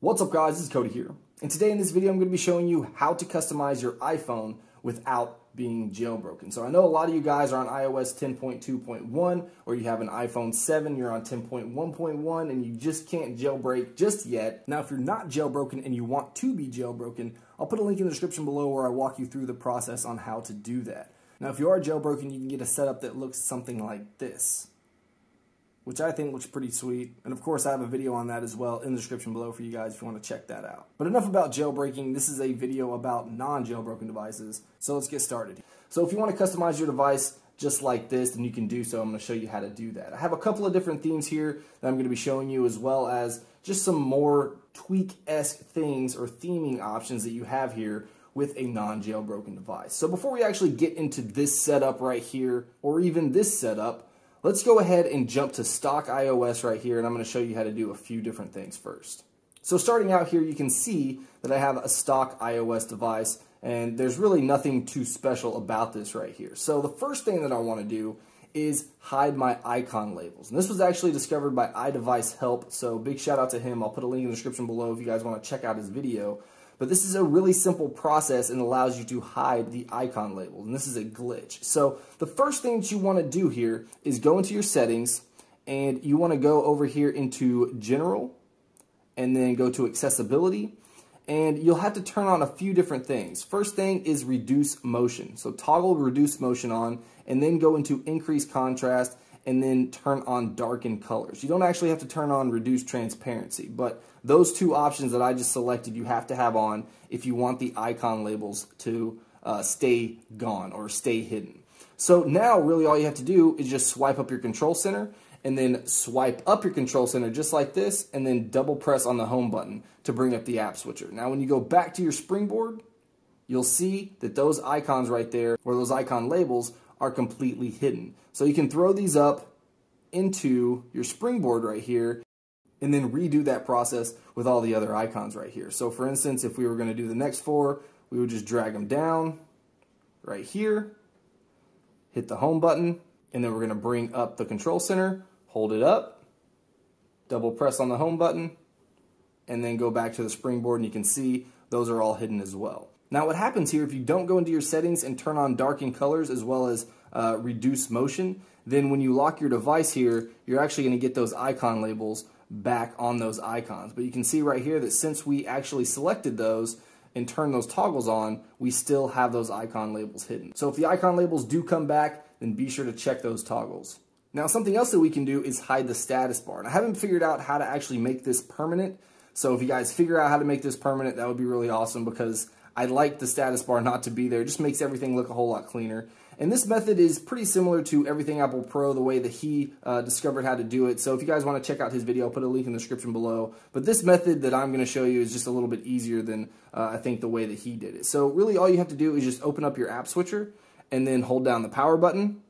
What's up guys, this is Cody here. And today in this video I'm going to be showing you how to customize your iPhone without being jailbroken. So I know a lot of you guys are on iOS 10.2.1 or you have an iPhone 7, you're on 10.1.1 and you just can't jailbreak just yet. Now if you're not jailbroken and you want to be jailbroken, I'll put a link in the description below where I walk you through the process on how to do that. Now if you are jailbroken, you can get a setup that looks something like this which I think looks pretty sweet. And of course, I have a video on that as well in the description below for you guys if you want to check that out. But enough about jailbreaking. This is a video about non-jailbroken devices. So let's get started. So if you want to customize your device just like this, then you can do so. I'm going to show you how to do that. I have a couple of different themes here that I'm going to be showing you as well as just some more tweak-esque things or theming options that you have here with a non-jailbroken device. So before we actually get into this setup right here, or even this setup, Let's go ahead and jump to stock iOS right here, and I'm going to show you how to do a few different things first. So starting out here, you can see that I have a stock iOS device, and there's really nothing too special about this right here. So the first thing that I want to do is hide my icon labels. And this was actually discovered by iDevice Help, so big shout out to him. I'll put a link in the description below if you guys want to check out his video. But this is a really simple process and allows you to hide the icon label. And this is a glitch. So the first thing that you want to do here is go into your settings and you want to go over here into general and then go to accessibility and you'll have to turn on a few different things. First thing is reduce motion. So toggle reduce motion on and then go into increase contrast and then turn on darken colors. You don't actually have to turn on reduce transparency, but those two options that I just selected you have to have on if you want the icon labels to uh, stay gone or stay hidden. So now really all you have to do is just swipe up your control center and then swipe up your control center just like this and then double press on the home button to bring up the app switcher. Now when you go back to your springboard, you'll see that those icons right there or those icon labels are completely hidden. So you can throw these up into your springboard right here and then redo that process with all the other icons right here. So for instance, if we were going to do the next four, we would just drag them down right here, hit the home button, and then we're going to bring up the control center, hold it up, double press on the home button, and then go back to the springboard and you can see those are all hidden as well. Now what happens here if you don't go into your settings and turn on darken colors as well as uh, reduce motion, then when you lock your device here, you're actually going to get those icon labels back on those icons. But you can see right here that since we actually selected those and turned those toggles on, we still have those icon labels hidden. So if the icon labels do come back, then be sure to check those toggles. Now something else that we can do is hide the status bar. And I haven't figured out how to actually make this permanent. So if you guys figure out how to make this permanent, that would be really awesome because I like the status bar not to be there. It just makes everything look a whole lot cleaner. And this method is pretty similar to Everything Apple Pro, the way that he uh, discovered how to do it. So if you guys want to check out his video, I'll put a link in the description below. But this method that I'm going to show you is just a little bit easier than uh, I think the way that he did it. So really all you have to do is just open up your app switcher and then hold down the power button.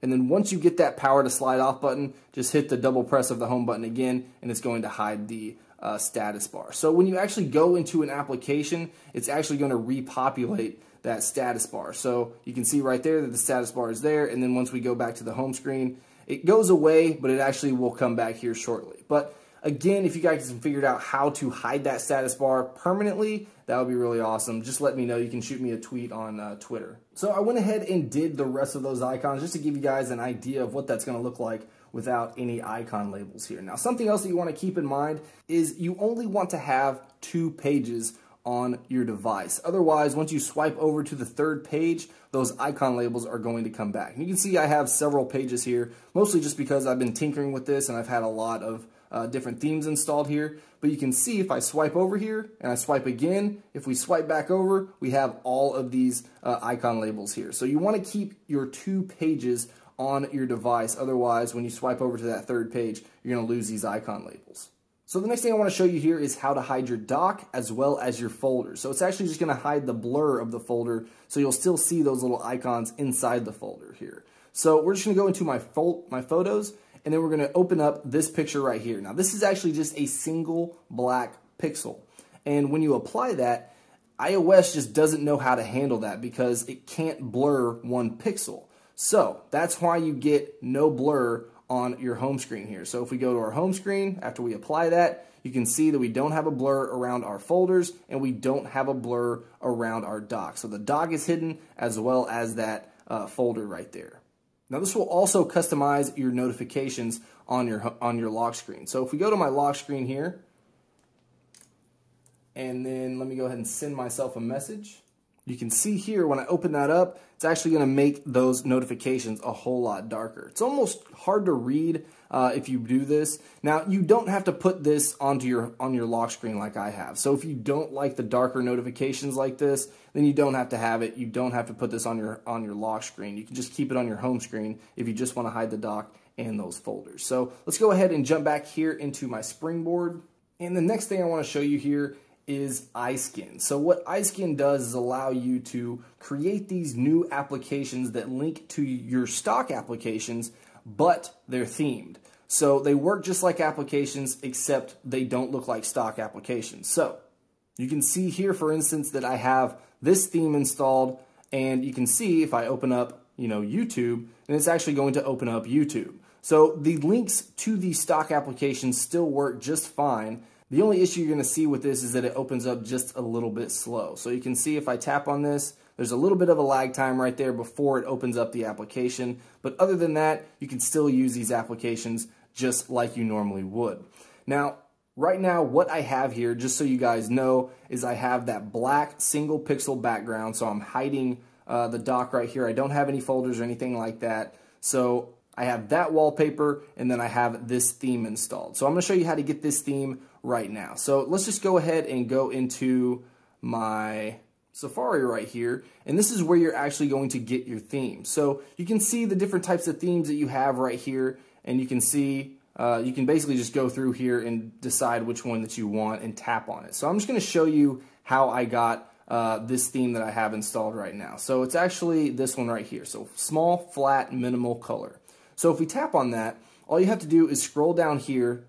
And then once you get that power to slide off button, just hit the double press of the home button again, and it's going to hide the uh, status bar. So when you actually go into an application, it's actually going to repopulate that status bar. So you can see right there that the status bar is there, and then once we go back to the home screen, it goes away, but it actually will come back here shortly. But again, if you guys have figured out how to hide that status bar permanently, that would be really awesome. Just let me know. You can shoot me a tweet on uh, Twitter. So I went ahead and did the rest of those icons just to give you guys an idea of what that's going to look like without any icon labels here. Now, something else that you want to keep in mind is you only want to have two pages on your device. Otherwise, once you swipe over to the third page, those icon labels are going to come back. And you can see I have several pages here, mostly just because I've been tinkering with this and I've had a lot of uh, different themes installed here. But you can see if I swipe over here and I swipe again, if we swipe back over, we have all of these uh, icon labels here. So you want to keep your two pages on your device. Otherwise, when you swipe over to that third page, you're going to lose these icon labels. So the next thing I want to show you here is how to hide your dock as well as your folders. So it's actually just going to hide the blur of the folder so you'll still see those little icons inside the folder here. So we're just going to go into my, my photos and then we're going to open up this picture right here. Now this is actually just a single black pixel. And when you apply that, iOS just doesn't know how to handle that because it can't blur one pixel. So that's why you get no blur on your home screen here. So if we go to our home screen, after we apply that, you can see that we don't have a blur around our folders and we don't have a blur around our dock. So the dock is hidden as well as that uh, folder right there. Now this will also customize your notifications on your on your lock screen. So if we go to my lock screen here, and then let me go ahead and send myself a message. You can see here when I open that up, it's actually going to make those notifications a whole lot darker. It's almost hard to read uh, if you do this. Now, you don't have to put this onto your on your lock screen like I have. So if you don't like the darker notifications like this, then you don't have to have it. You don't have to put this on your on your lock screen. You can just keep it on your home screen if you just want to hide the dock and those folders. So let's go ahead and jump back here into my springboard. And the next thing I want to show you here is iSkin. So what iSkin does is allow you to create these new applications that link to your stock applications, but they're themed. So they work just like applications, except they don't look like stock applications. So you can see here, for instance, that I have this theme installed, and you can see if I open up, you know, YouTube, and it's actually going to open up YouTube. So the links to the stock applications still work just fine, the only issue you're going to see with this is that it opens up just a little bit slow. So you can see if I tap on this, there's a little bit of a lag time right there before it opens up the application. But other than that, you can still use these applications just like you normally would. Now, right now, what I have here, just so you guys know, is I have that black single pixel background. So I'm hiding uh, the dock right here. I don't have any folders or anything like that. So I have that wallpaper and then I have this theme installed. So I'm going to show you how to get this theme right now. So let's just go ahead and go into my Safari right here, and this is where you're actually going to get your theme. So you can see the different types of themes that you have right here, and you can see, uh, you can basically just go through here and decide which one that you want and tap on it. So I'm just going to show you how I got uh, this theme that I have installed right now. So it's actually this one right here. So small, flat, minimal color. So if we tap on that, all you have to do is scroll down here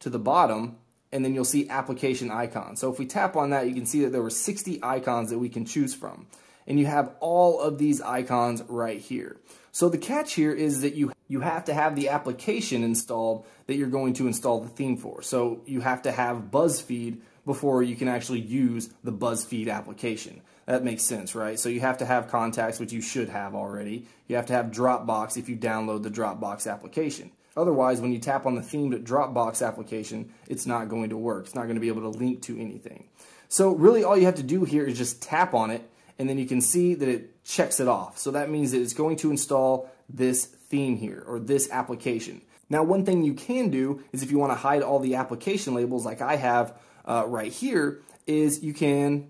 to the bottom and then you'll see application icons. So if we tap on that, you can see that there were 60 icons that we can choose from. And you have all of these icons right here. So the catch here is that you, you have to have the application installed that you're going to install the theme for. So you have to have BuzzFeed before you can actually use the BuzzFeed application. That makes sense, right? So you have to have contacts, which you should have already. You have to have Dropbox if you download the Dropbox application. Otherwise, when you tap on the themed Dropbox application, it's not going to work. It's not going to be able to link to anything. So really all you have to do here is just tap on it and then you can see that it checks it off. So that means that it's going to install this theme here or this application. Now one thing you can do is if you want to hide all the application labels like I have uh, right here is you can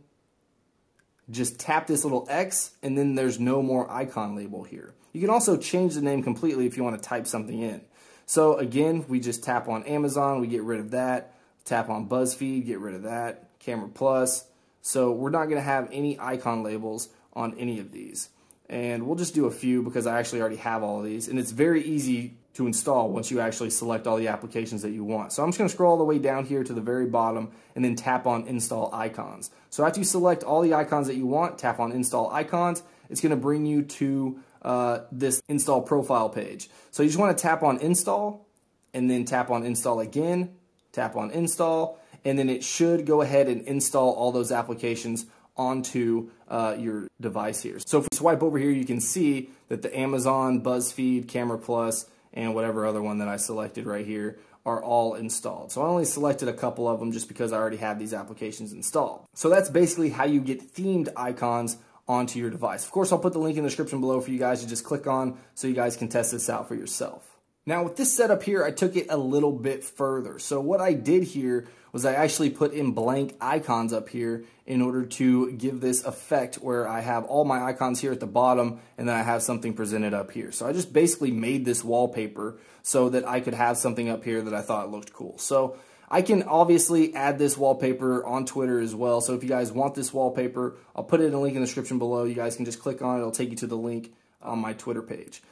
just tap this little X and then there's no more icon label here. You can also change the name completely if you want to type something in. So again, we just tap on Amazon, we get rid of that. Tap on BuzzFeed, get rid of that. Camera Plus. So we're not going to have any icon labels on any of these. And we'll just do a few because I actually already have all these. And it's very easy to install once you actually select all the applications that you want. So I'm just going to scroll all the way down here to the very bottom and then tap on Install Icons. So after you select all the icons that you want, tap on Install Icons. It's going to bring you to uh, this install profile page. So you just want to tap on Install and then tap on Install again, tap on Install, and then it should go ahead and install all those applications onto uh, your device here. So if we swipe over here, you can see that the Amazon, BuzzFeed, Camera Plus, and whatever other one that I selected right here are all installed. So I only selected a couple of them just because I already have these applications installed. So that's basically how you get themed icons onto your device. Of course, I'll put the link in the description below for you guys to just click on so you guys can test this out for yourself. Now with this setup here, I took it a little bit further. So what I did here was I actually put in blank icons up here in order to give this effect where I have all my icons here at the bottom and then I have something presented up here. So I just basically made this wallpaper so that I could have something up here that I thought looked cool. So I can obviously add this wallpaper on Twitter as well. So if you guys want this wallpaper, I'll put it in a link in the description below. You guys can just click on it. It'll take you to the link on my Twitter page.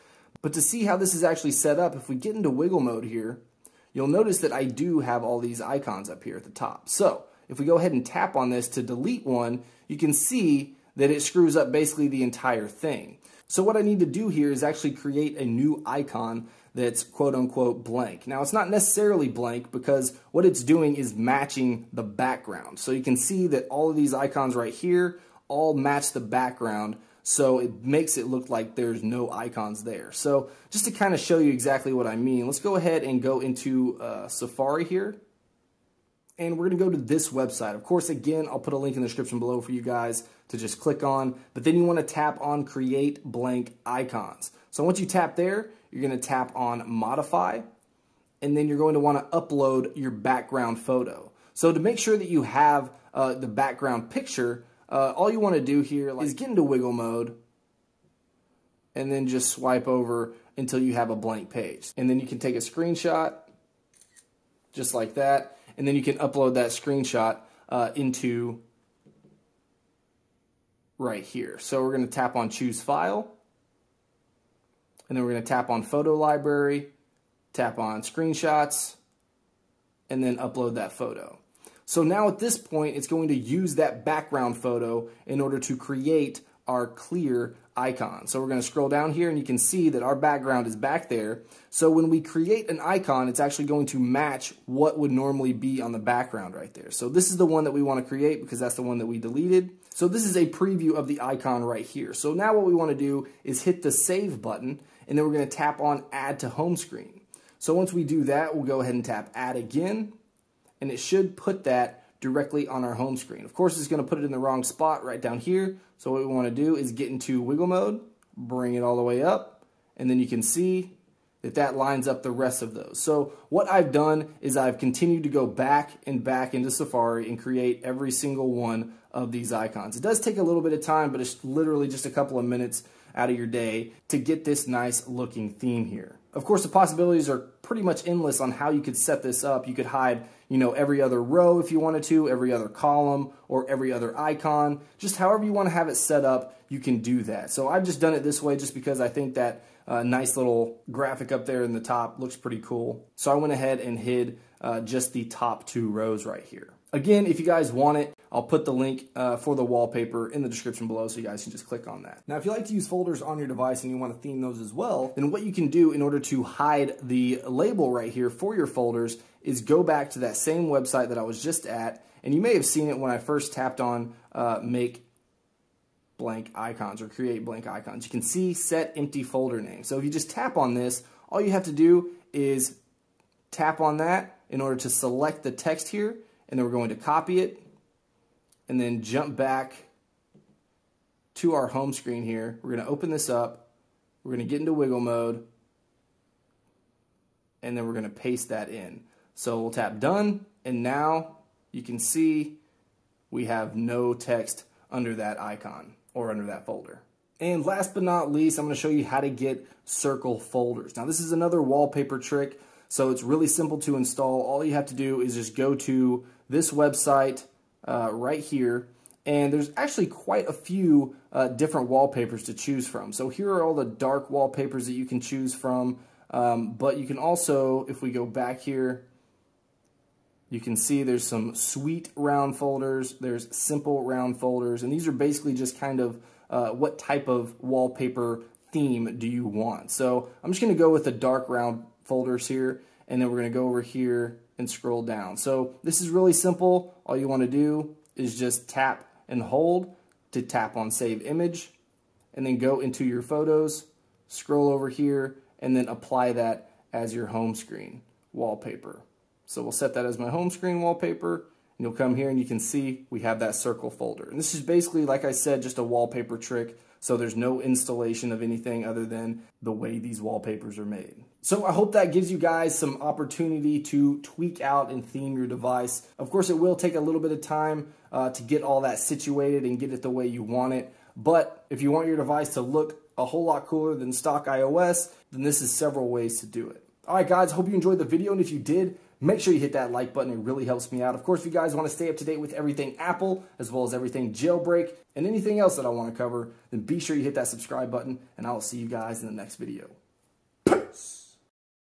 But to see how this is actually set up, if we get into wiggle mode here, you'll notice that I do have all these icons up here at the top. So if we go ahead and tap on this to delete one, you can see that it screws up basically the entire thing. So what I need to do here is actually create a new icon that's quote unquote blank. Now it's not necessarily blank because what it's doing is matching the background. So you can see that all of these icons right here all match the background so it makes it look like there's no icons there. So just to kind of show you exactly what I mean, let's go ahead and go into uh, Safari here. And we're going to go to this website. Of course, again, I'll put a link in the description below for you guys to just click on. But then you want to tap on Create Blank Icons. So once you tap there, you're going to tap on Modify. And then you're going to want to upload your background photo. So to make sure that you have uh, the background picture, uh, all you want to do here like, is get into wiggle mode and then just swipe over until you have a blank page. And then you can take a screenshot just like that. And then you can upload that screenshot uh, into right here. So we're going to tap on choose file. And then we're going to tap on photo library, tap on screenshots, and then upload that photo. So now at this point, it's going to use that background photo in order to create our clear icon. So we're going to scroll down here and you can see that our background is back there. So when we create an icon, it's actually going to match what would normally be on the background right there. So this is the one that we want to create because that's the one that we deleted. So this is a preview of the icon right here. So now what we want to do is hit the save button and then we're going to tap on add to home screen. So once we do that, we'll go ahead and tap add again and it should put that directly on our home screen. Of course, it's going to put it in the wrong spot right down here. So what we want to do is get into wiggle mode, bring it all the way up, and then you can see that that lines up the rest of those. So what I've done is I've continued to go back and back into Safari and create every single one of these icons. It does take a little bit of time, but it's literally just a couple of minutes out of your day to get this nice looking theme here. Of course, the possibilities are pretty much endless on how you could set this up. You could hide, you know, every other row if you wanted to, every other column, or every other icon. Just however you want to have it set up, you can do that. So I've just done it this way just because I think that uh, nice little graphic up there in the top looks pretty cool. So I went ahead and hid uh, just the top two rows right here. Again, if you guys want it, I'll put the link uh, for the wallpaper in the description below so you guys can just click on that. Now, if you like to use folders on your device and you want to theme those as well, then what you can do in order to hide the label right here for your folders is go back to that same website that I was just at, and you may have seen it when I first tapped on uh, make blank icons or create blank icons. You can see set empty folder name. So if you just tap on this, all you have to do is tap on that in order to select the text here and then we're going to copy it and then jump back to our home screen here. We're going to open this up. We're going to get into wiggle mode and then we're going to paste that in. So we'll tap done and now you can see we have no text under that icon or under that folder. And last but not least, I'm going to show you how to get circle folders. Now this is another wallpaper trick, so it's really simple to install. All you have to do is just go to this website uh, right here. And there's actually quite a few uh, different wallpapers to choose from. So here are all the dark wallpapers that you can choose from. Um, but you can also, if we go back here, you can see there's some sweet round folders, there's simple round folders, and these are basically just kind of uh, what type of wallpaper theme do you want. So I'm just going to go with the dark round folders here, and then we're going to go over here and scroll down. So this is really simple. All you want to do is just tap and hold to tap on save image and then go into your photos, scroll over here, and then apply that as your home screen wallpaper. So we'll set that as my home screen wallpaper and you'll come here and you can see we have that circle folder. And this is basically, like I said, just a wallpaper trick so there's no installation of anything other than the way these wallpapers are made. So I hope that gives you guys some opportunity to tweak out and theme your device. Of course, it will take a little bit of time uh, to get all that situated and get it the way you want it. But if you want your device to look a whole lot cooler than stock iOS, then this is several ways to do it. All right, guys, hope you enjoyed the video. And if you did, Make sure you hit that like button. It really helps me out. Of course, if you guys want to stay up to date with everything Apple, as well as everything jailbreak, and anything else that I want to cover, then be sure you hit that subscribe button, and I'll see you guys in the next video.